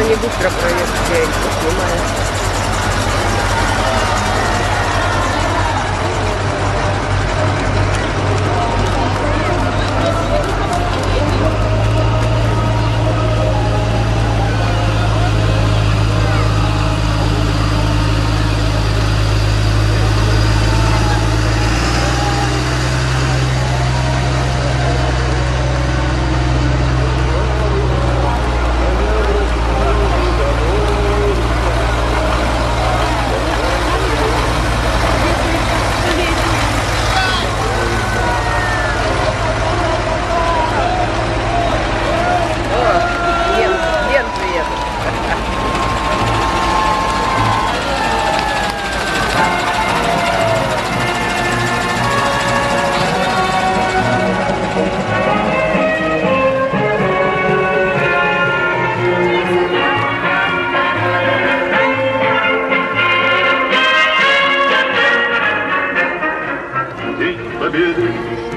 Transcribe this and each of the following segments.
Они быстро проедут, я Победы,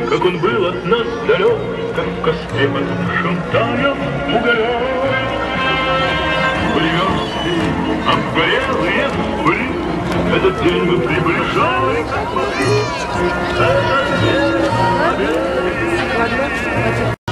как он был от нас далек, Как в костре потухшем таял уголек. Плевёрстки, обгорелые пыли, Этот день мы приближали, как могли. Этот день Победы.